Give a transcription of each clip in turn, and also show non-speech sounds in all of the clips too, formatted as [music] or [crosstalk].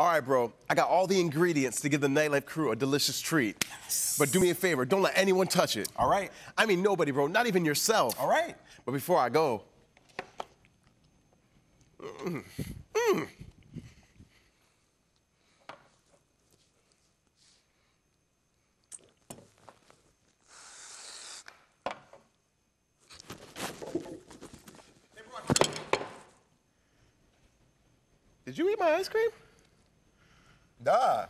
All right, bro. I got all the ingredients to give the nightlife crew a delicious treat. Yes. But do me a favor, don't let anyone touch it. All right. I mean, nobody, bro. Not even yourself. All right. But before I go, mm, mm. Did you eat my ice cream? Duh.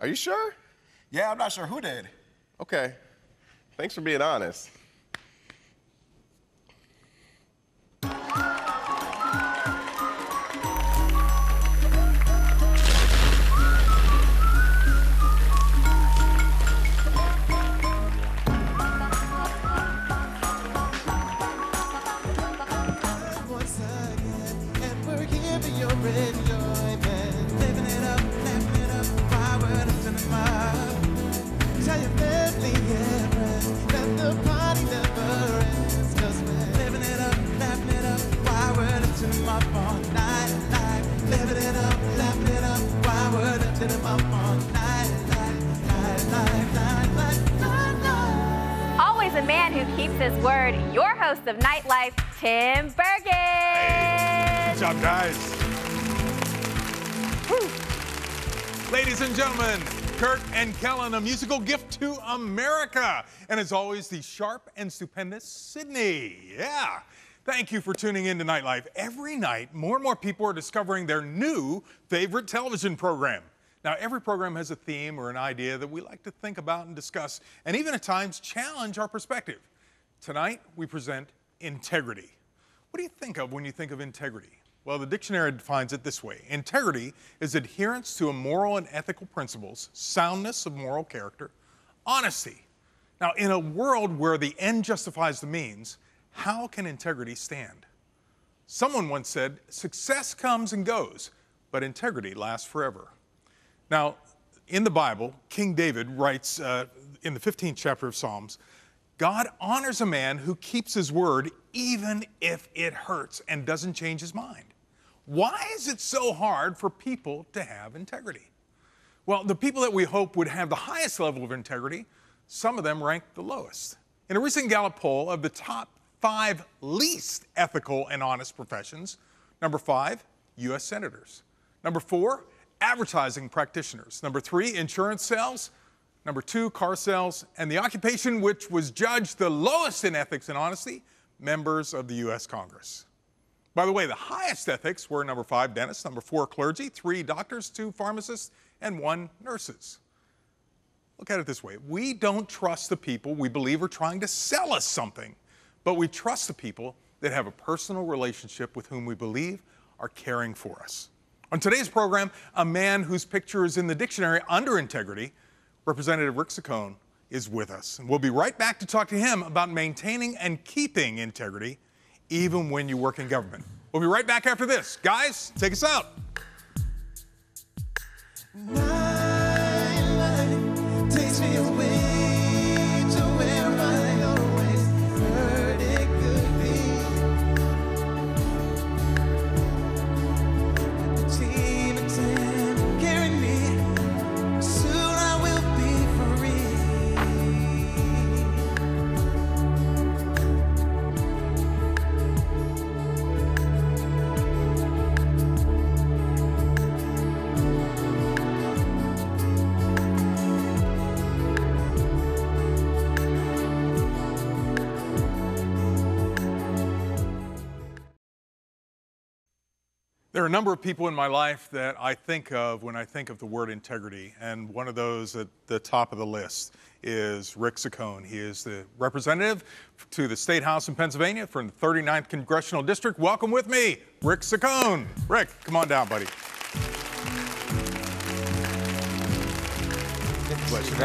Are you sure? Yeah, I'm not sure who did. Okay. Thanks for being honest. Ladies and gentlemen, Kurt and Kellen, a musical gift to America. And as always, the sharp and stupendous Sydney. Yeah. Thank you for tuning in to Nightlife. Every night, more and more people are discovering their new favorite television program. Now, every program has a theme or an idea that we like to think about and discuss, and even at times challenge our perspective. Tonight, we present integrity. What do you think of when you think of integrity? Well, the dictionary defines it this way Integrity is adherence to a moral and ethical principles, soundness of moral character, honesty. Now, in a world where the end justifies the means, how can integrity stand? Someone once said, Success comes and goes, but integrity lasts forever. Now, in the Bible, King David writes uh, in the 15th chapter of Psalms God honors a man who keeps his word even if it hurts and doesn't change his mind. Why is it so hard for people to have integrity? Well, the people that we hope would have the highest level of integrity, some of them rank the lowest. In a recent Gallup poll of the top five least ethical and honest professions, number five, U.S. senators. Number four, advertising practitioners. Number three, insurance sales. Number two, car sales. And the occupation which was judged the lowest in ethics and honesty, members of the U.S. Congress. By the way, the highest ethics were number five, dentists, number four, clergy, three, doctors, two, pharmacists, and one, nurses. Look at it this way we don't trust the people we believe are trying to sell us something, but we trust the people that have a personal relationship with whom we believe are caring for us. On today's program, a man whose picture is in the dictionary under integrity, Representative Rick Saccone, is with us. And we'll be right back to talk to him about maintaining and keeping integrity even when you work in government. We'll be right back after this. Guys, take us out. There are a number of people in my life that I think of when I think of the word integrity, and one of those at the top of the list is Rick Saccone. He is the representative to the State House in Pennsylvania from the 39th Congressional District. Welcome with me, Rick Saccone. Rick, come on down, buddy. Pleasure.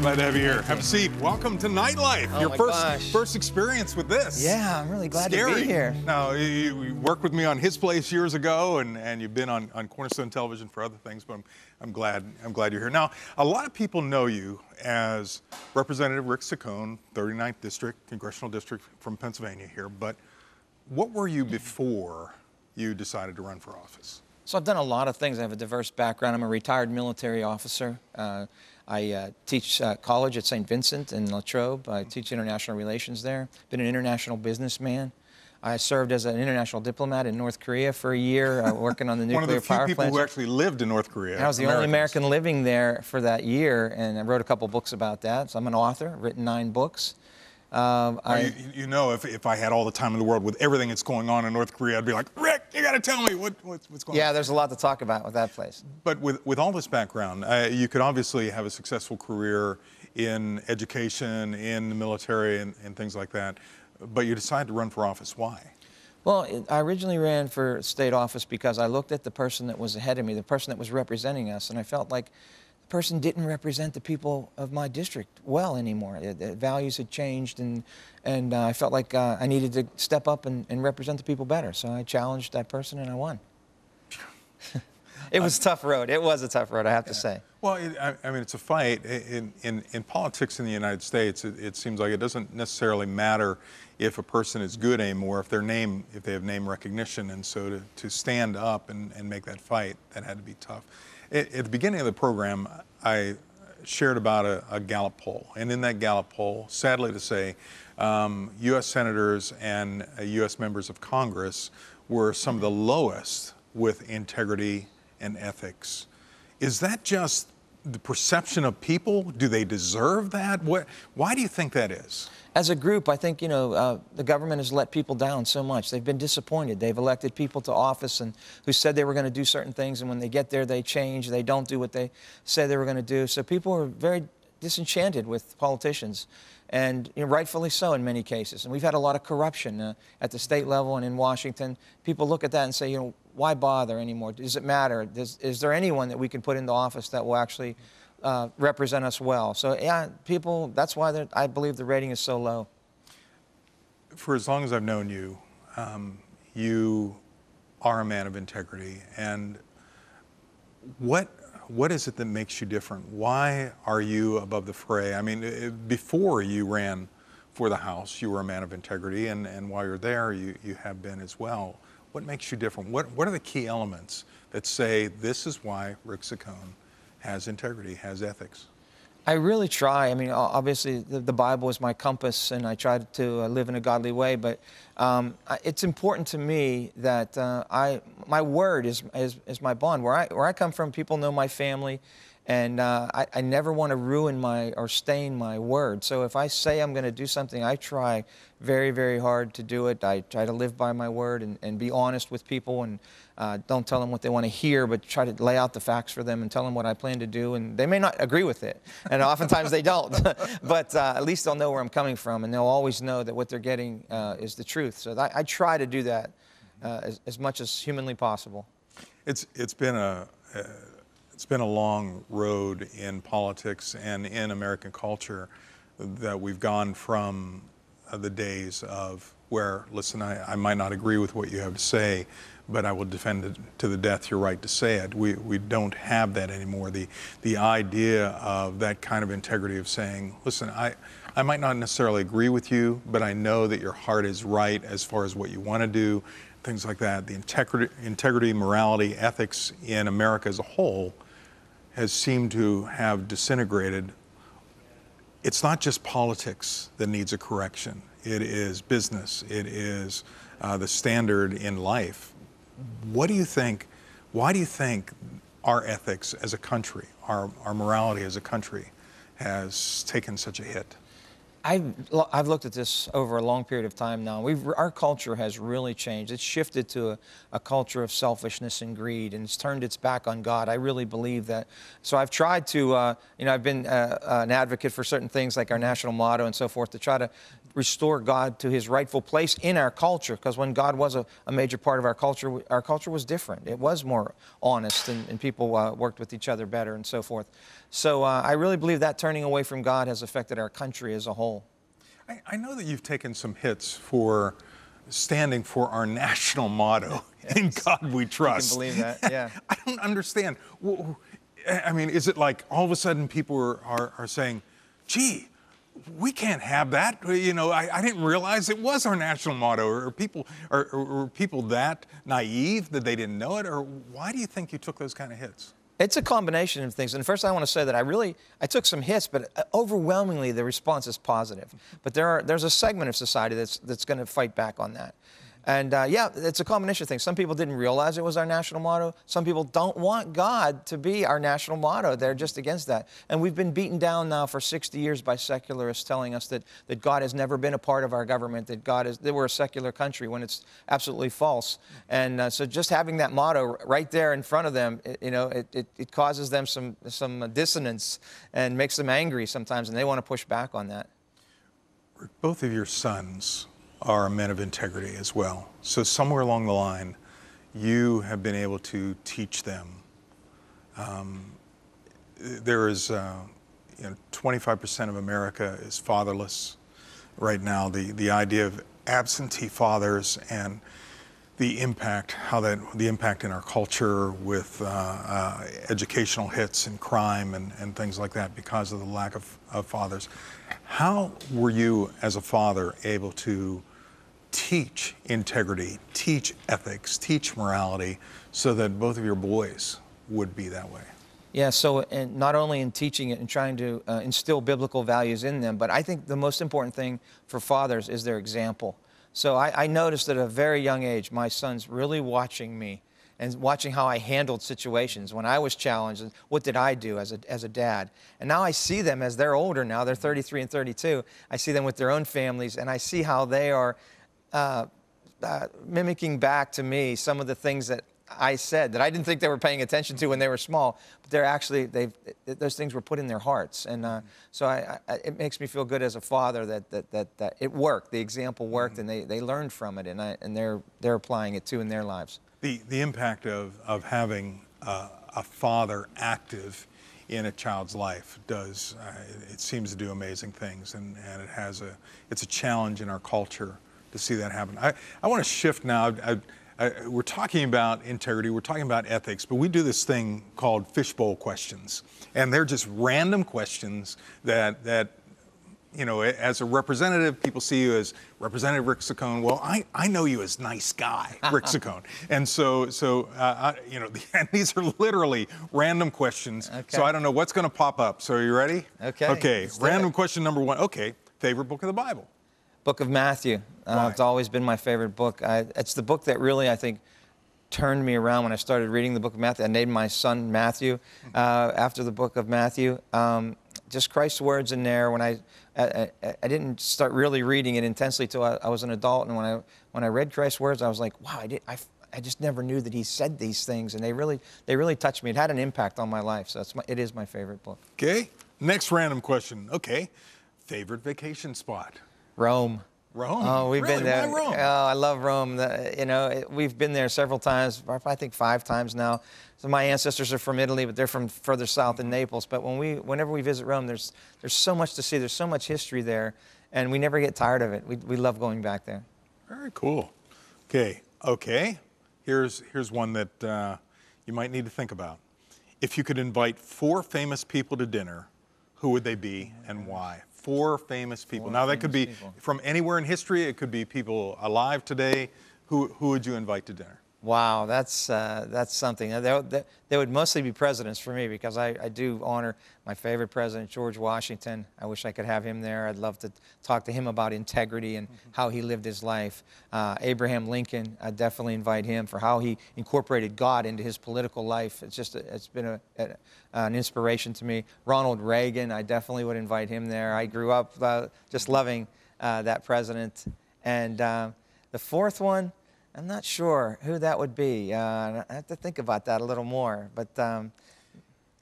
Glad to have you here. Have a seat. Welcome to Nightlife. Oh Your first gosh. first experience with this. Yeah, I'm really glad Scary. to be here. Now, you, you worked with me on His Place years ago, and, and you've been on, on Cornerstone Television for other things, but I'm, I'm glad I'm glad you're here. Now, a lot of people know you as Representative Rick Saccone, 39th District, Congressional District from Pennsylvania here, but what were you before you decided to run for office? So I've done a lot of things. I have a diverse background. I'm a retired military officer. Uh, I uh, teach uh, college at St. Vincent in Latrobe. I teach international relations there. Been an international businessman. I served as an international diplomat in North Korea for a year, uh, working on the [laughs] nuclear One of the few power people plants. who actually lived in North Korea. I was the only American living there for that year, and I wrote a couple books about that. So I'm an author, written nine books. Um, I, you, you know, if, if I had all the time in the world with everything that's going on in North Korea, I'd be like, Rick, you got to tell me what, what's, what's going on. yeah, there's a lot to talk about with that place. But with, with all this background, uh, you could obviously have a successful career in education, in the military, and, and things like that. But you decided to run for office. Why? Well, I originally ran for state office because I looked at the person that was ahead of me, the person that was representing us, and I felt like person didn't represent the people of my district well anymore. The, the values had changed, and, and uh, I felt like uh, I needed to step up and, and represent the people better. So I challenged that person, and I won. [laughs] it was a tough road. It was a tough road, I have to say. Well, it, I, I mean, it's a fight. In, in, in politics in the United States, it, it seems like it doesn't necessarily matter if a person is good anymore, if their name, if they have name recognition. And so to, to stand up and, and make that fight, that had to be tough. At, the beginning of the program, I shared about a, a Gallup poll. And in that Gallup poll, sadly to say, um, U.S. senators and uh, U.S. members of Congress were some of the lowest with integrity and ethics. Is that just the perception of people? Do they deserve that? What, why do you think that is? As a group, I think you know uh, the government has let people down so much. They've been disappointed. They've elected people to office and who said they were going to do certain things, and when they get there, they change. They don't do what they said they were going to do. So people are very disenchanted with politicians, and you know, rightfully so in many cases. And we've had a lot of corruption uh, at the state level and in Washington. People look at that and say, you know, why bother anymore? Does it matter? Does, is there anyone that we can put into office that will actually uh, represent us well? So yeah, people. That's why I believe the rating is so low. For as long as I've known you, um, you are a man of integrity. And what, what is it that makes you different? Why are you above the fray? I mean, before you ran for the House, you were a man of integrity, and, and while you're there, you, you have been as well. What makes you different? What, what are the key elements that say this is why Rick Saccone has integrity, has ethics? I really try. I mean, obviously, the, Bible is my compass, and I try to uh, live in a godly way. But um, it's important to me that uh, I, my word is, is, is my bond. Where I, where I come from, people know my family, and uh, I, I never want to ruin my or stain my word. So if I say I'm going to do something, I try very, very hard to do it. I try to live by my word and, and be honest with people and uh, don't tell them what they want to hear, but try to lay out the facts for them and tell them what I plan to do. And they may not agree with it, and oftentimes they don't. [laughs] but uh, at least they'll know where I'm coming from, and they'll always know that what they're getting uh, is the truth. So I, I try to do that uh, as, as much as humanly possible. It's it's been a uh, it's been a long road in politics and in American culture that we've gone from uh, the days of where listen I, I might not agree with what you have to say but I will defend it to the death your right to say it. We, we don't have that anymore. The, the idea of that kind of integrity of saying, listen, I, I might not necessarily agree with you, but I know that your heart is right as far as what you want to do, things like that. The integrity, integrity, morality, ethics in America as a whole has seemed to have disintegrated. It's not just politics that needs a correction. It is business. It is uh, the standard in life. What do you think? Why do you think our ethics as a country, our, our morality as a country, has taken such a hit? I've, I've looked at this over a long period of time now. We've, our culture has really changed. It's shifted to a, a culture of selfishness and greed, and it's turned its back on God. I really believe that. So I've tried to, uh, you know, I've been uh, an advocate for certain things like our national motto and so forth to try to restore God to his rightful place in our culture. Because when God was a, a major part of our culture, our culture was different. It was more honest, and, and people uh, worked with each other better and so forth. So uh, I really believe that turning away from God has affected our country as a whole. I, I know that you've taken some hits for standing for our national motto, [laughs] "In God We Trust." I can't believe that, yeah. [laughs] I don't understand. I mean, is it like all of a sudden people are, are, are saying, "Gee, we can't have that. You know, I, I didn't realize it was our national motto. Are people are, are people that naive that they didn't know it, or why do you think you took those kind of hits? It's a combination of things. And first, I want to say that I really I took some hits, but uh, overwhelmingly the response is positive. But there are there's a segment of society that's that's going to fight back on that. And uh, yeah, it's a combination of things. Some people didn't realize it was our national motto. Some people don't want God to be our national motto. They're just against that. And we've been beaten down now for 60 years by secularists telling us that, that God has never been a part of our government, that God is, that we're a secular country when it's absolutely false. And uh, so just having that motto right there in front of them, it, you know, it, it, it causes them some, some dissonance and makes them angry sometimes, and they want to push back on that. Both of your sons are men of integrity as well. So somewhere along the line, you have been able to teach them. Um, there is, uh, you know, 25% of America is fatherless right now. The the idea of absentee fathers and the impact, how that, the impact in our culture with uh, uh, educational hits and crime and, and things like that because of the lack of, of fathers. How were you, as a father, able to teach integrity, teach ethics, teach morality, so that both of your boys would be that way? Yeah, so and not only in teaching it and trying to uh, instill biblical values in them, but I think the most important thing for fathers is their example. So I, I noticed at a very young age, my son's really watching me and watching how I handled situations when I was challenged and what did I do as a, as a dad. And now I see them as they're older now, they're 33 and 32. I see them with their own families and I see how they are uh, uh, mimicking back to me some of the things that I said that I didn't think they were paying attention to when they were small, but they're actually they've those things were put in their hearts, and uh, so I, I, it makes me feel good as a father that that that, that it worked. The example worked, mm-hmm. and they, they learned from it, and I, and they're they're applying it too in their lives. The the impact of of having uh, a father active in a child's life does uh, it seems to do amazing things, and and it has a it's a challenge in our culture to see that happen. I, I want to shift now. I, I, we're talking about integrity, we're talking about ethics, but we do this thing called fishbowl questions. And they're just random questions that, that you know, as a representative, people see you as Representative Rick Saccone. Well, I, I know you as nice guy, [laughs] Rick Saccone. And so, so uh, I, you know, [laughs] and these are literally random questions. Okay. So I don't know what's going to pop up. So are you ready? Okay. Okay. Random question number one. Okay. Favorite book of the Bible? Book of Matthew. Uh, it's always been my favorite book. I, it's the book that really, I think, turned me around when I started reading the book of Matthew. I named my son Matthew uh, after the book of Matthew. Um, just Christ's words in there. When I, I, I, didn't start really reading it intensely till I, I, was an adult, and when I when I read Christ's words, I was like, wow, I did. I, I just never knew that he said these things, and they really they really touched me. It had an impact on my life, so it's my, it is my favorite book. Okay. Next random question. Okay. Favorite vacation spot? Rome. Rome. Oh, we've really? been there. Why Rome? Oh, I love Rome. The, you know, it, we've been there several times. I think five times now. So my ancestors are from Italy, but they're from further south in Naples. But when we, whenever we visit Rome, there's there's so much to see. There's so much history there, and we never get tired of it. We we love going back there. Very cool. Okay. Okay. Here's here's one that uh, you might need to think about. If you could invite four famous people to dinner, who would they be and why? Four famous people. Four now, that could be people. from anywhere in history. It could be people alive today. Who, who would you invite to dinner? Wow, that's, uh, that's something. They, would mostly be presidents for me because I, I do honor my favorite president, George Washington. I wish I could have him there. I'd love to talk to him about integrity and mm-hmm. how he lived his life. Uh, Abraham Lincoln, I definitely invite him for how he incorporated God into his political life. It's just, a, it's been a, a, an inspiration to me. Ronald Reagan, I definitely would invite him there. I grew up uh, just loving uh, that president. And uh, the fourth one, I'm not sure who that would be. Uh, I have to think about that a little more. But um,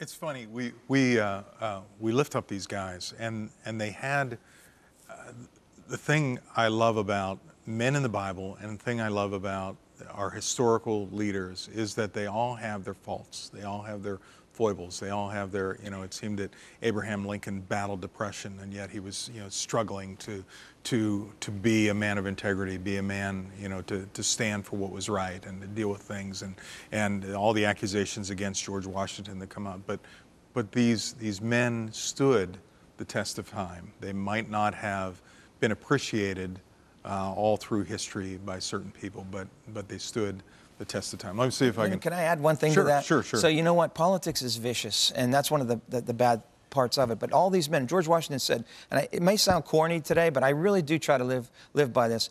it's funny. We we uh, uh, we lift up these guys, and and they had uh, the thing I love about men in the Bible, and the thing I love about our historical leaders is that they all have their faults. They all have their foibles. They all have their, you know, it seemed that Abraham Lincoln battled depression and yet he was, you know, struggling to, to, to be a man of integrity, be a man, you know, to, to stand for what was right and to deal with things and, and all the accusations against George Washington that come up. But, but these, these men stood the test of time. They might not have been appreciated uh, all through history by certain people, but, but they stood the test of time. Let me see if I can. Can I add one thing Sure, to that? sure, sure. So you know what? Politics is vicious, and that's one of the, the, the bad parts of it. But all these men, George Washington said, and I, it may sound corny today, but I really do try to live live by this.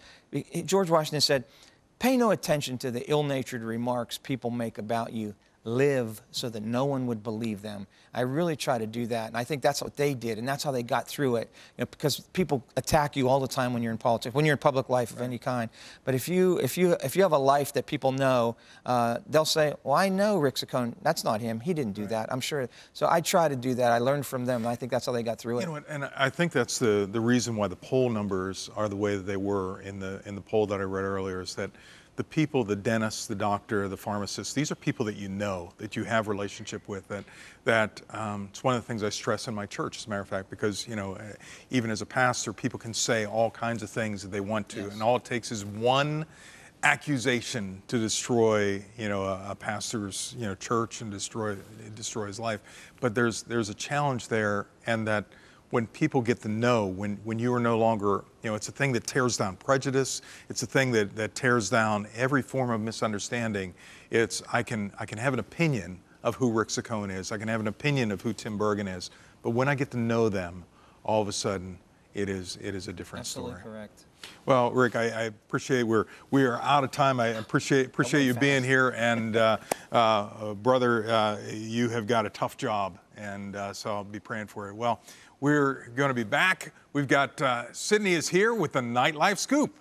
George Washington said, "Pay no attention to the ill-natured remarks people make about you. Live so that no one would believe them." I really try to do that, and I think that's what they did, and that's how they got through it. You know, because people attack you all the time when you're in politics, when you're in public life of any kind. But if you if you if you have a life that people know, uh, they'll say, "Well, I know Rick Saccone. That's not him. He didn't do that. I'm sure." So I try to do that. I learned from them, and I think that's how they got through it. You know, what, and I think that's the, the reason why the poll numbers are the way that they were in the in the poll that I read earlier is that the people, the dentist, the doctor, the pharmacist, these are people that you know, that you have relationship with. That that um, it's one of the things I stress in my church, as a matter of fact, because you know, uh, even as a pastor, people can say all kinds of things that they want to, and all it takes is one accusation to destroy, you know, a, a pastor's, you know, church and destroy destroy his life. But there's there's a challenge there, and that when people get to know, when when you are no longer, you know, it's a thing that tears down prejudice. It's a thing that that tears down every form of misunderstanding. It's I can I can have an opinion of who Rick Saccone is. I can have an opinion of who Tim Bergen is. But when I get to know them, all of a sudden, it is it is a different Absolutely story. correct. Well, Rick, I, I appreciate we're we are out of time. I appreciate appreciate you being here, [laughs] and uh, uh, brother, uh, you have got a tough job, and uh, so I'll be praying for you. Well, we're going to be back. We've got uh, Sydney is here with the nightlife scoop.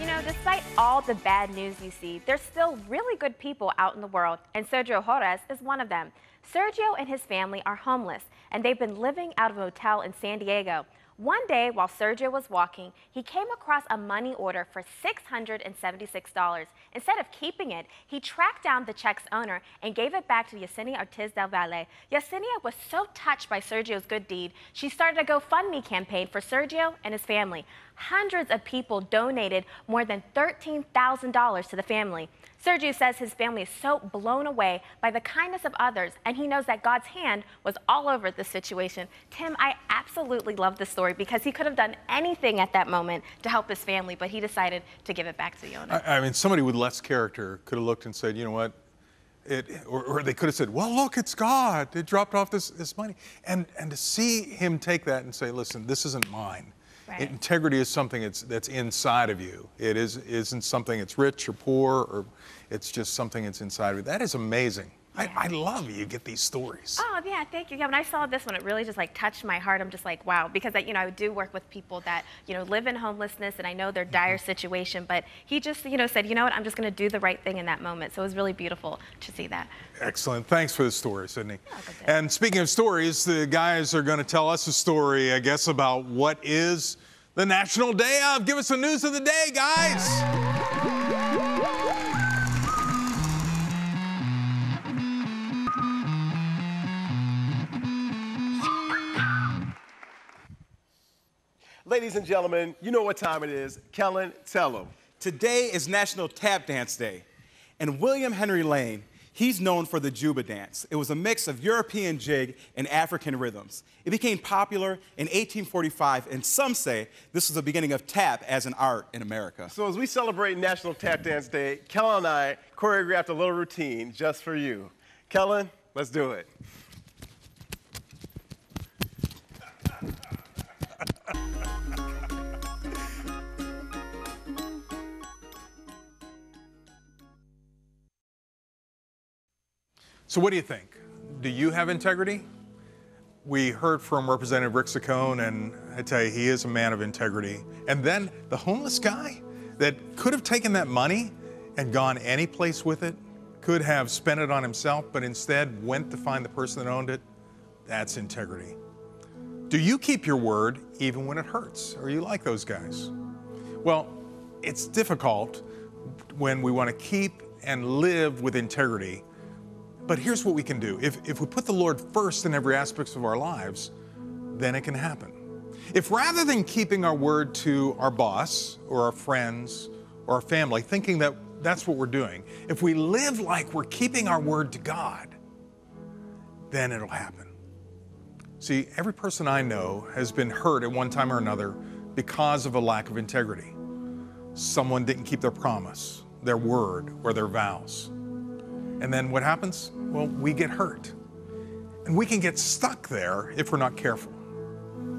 You know, despite all the bad news you see, there's still really good people out in the world, and Sergio Torres is one of them. Sergio and his family are homeless, and they've been living out of a motel in San Diego. One day, while Sergio was walking, he came across a money order for $676. Instead of keeping it, he tracked down the check's owner and gave it back to Yesenia Ortiz del Valle. Yesenia was so touched by Sergio's good deed, she started a GoFundMe campaign for Sergio and his family. Hundreds of people donated more than $13,000 to the family. Sergio says his family is so blown away by the kindness of others, and he knows that God's hand was all over the situation. Tim, I absolutely love this story because he could have done anything at that moment to help his family, but he decided to give it back to the owner. I, I mean, somebody with less character could have looked and said, you know what, it, or, or they could have said, well, look, it's God. It dropped off this, this money. And, and to see him take that and say, listen, this isn't mine. Right. Integrity is something that's, that's inside of you. It is, isn't something that's rich or poor, or it's just something that's inside of you. That is amazing. I, I love you get these stories. Oh yeah, thank you. Yeah, when I saw this one, it really just like touched my heart. I'm just like, wow, because I, you know I do work with people that you know live in homelessness, and I know their dire mm-hmm. situation. But he just you know said, you know what, I'm just going to do the right thing in that moment. So it was really beautiful to see that. Excellent. Thanks for the story, Sydney. And speaking of stories, the guys are going to tell us a story, I guess, about what is the National Day of. Give us the news of the day, guys. Ladies and gentlemen, you know what time it is. Kellen, tell them. Today is National Tap Dance Day. And William Henry Lane, he's known for the Juba dance. It was a mix of European jig and African rhythms. It became popular in 1845, and some say this was the beginning of tap as an art in America. So as we celebrate National Tap Dance Day, Kellen and I choreographed a little routine just for you. Kellen, let's do it. So, what do you think? Do you have integrity? We heard from Representative Rick Saccone, and I tell you, he is a man of integrity. And then the homeless guy that could have taken that money and gone any place with it, could have spent it on himself, but instead went to find the person that owned it. That's integrity. Do you keep your word even when it hurts? Are you like those guys? Well, it's difficult when we want to keep and live with integrity. But here's what we can do. If, if we put the Lord first in every aspect of our lives, then it can happen. If rather than keeping our word to our boss or our friends or our family, thinking that that's what we're doing. If we live like we're keeping our word to God, then it'll happen. See, every person I know has been hurt at one time or another because of a lack of integrity. Someone didn't keep their promise, their word, or their vows. And then what happens? Well, we get hurt. And we can get stuck there if we're not careful.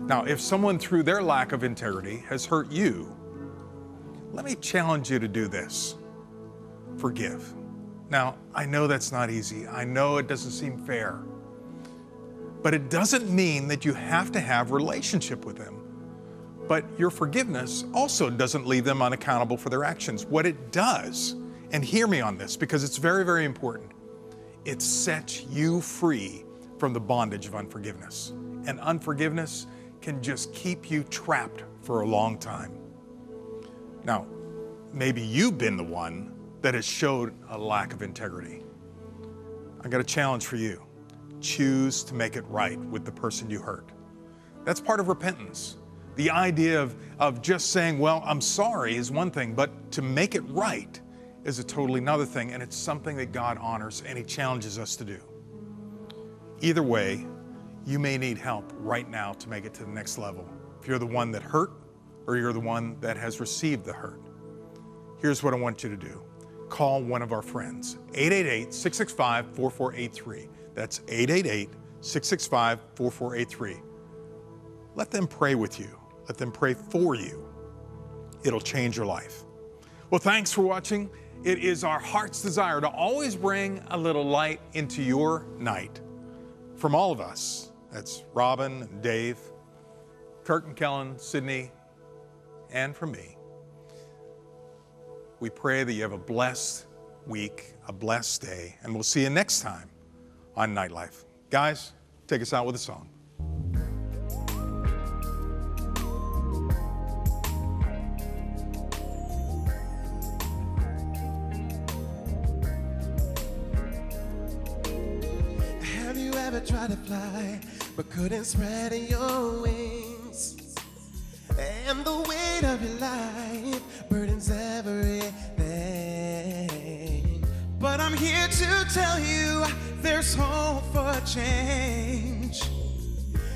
Now, if someone through their lack of integrity has hurt you, let me challenge you to do this forgive. Now, I know that's not easy. I know it doesn't seem fair. But it doesn't mean that you have to have relationship with them. But your forgiveness also doesn't leave them unaccountable for their actions. What it does, and hear me on this because it's very, very important, it sets you free from the bondage of unforgiveness. And unforgiveness can just keep you trapped for a long time. Now, maybe you've been the one that has showed a lack of integrity. I got a challenge for you. Choose to make it right with the person you hurt. That's part of repentance. The idea of, of just saying, well, I'm sorry is one thing, but to make it right is a totally another thing, and it's something that God honors and He challenges us to do. Either way, you may need help right now to make it to the next level. If you're the one that hurt or you're the one that has received the hurt, here's what I want you to do call one of our friends 888 665 4483. That's 888 665 4483. Let them pray with you, let them pray for you. It'll change your life. Well, thanks for watching. It is our heart's desire to always bring a little light into your night. From all of us, that's Robin Dave, Kirk and Kellen, Sydney, and from me. We pray that you have a blessed week, a blessed day, and we'll see you next time on Nightlife. Guys, take us out with a song. Tried to fly but couldn't spread your wings? And the weight of your life burdens everything. But I'm here to tell you there's hope for change.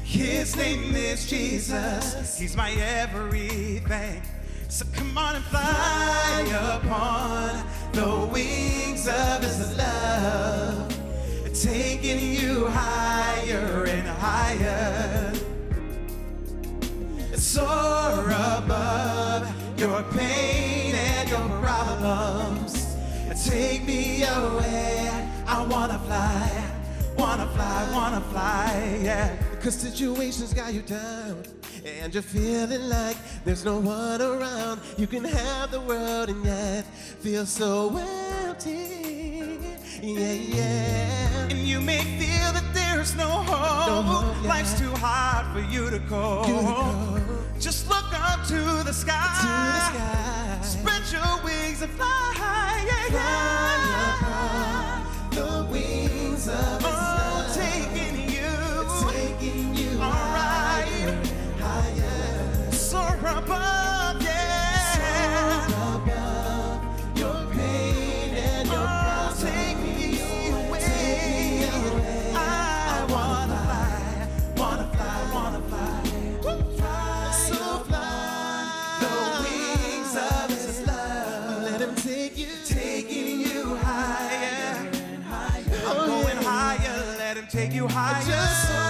His name is Jesus. He's my everything. So come on and fly upon the wings of his love taking you higher and higher. Soar above your pain and your problems. Take me away. I wanna fly, wanna fly, wanna fly, yeah. Cause situations got you down. And you're feeling like there's no one around. You can have the world and yet feel so empty. Yeah, yeah. And you may feel that there's no hope. No hope, yeah. Life's too hard for you to go. You to go. Just look up to the sky. To the sky. Spread your wings and fly. Yeah, Fly yeah. the wings of His take you higher. Just soar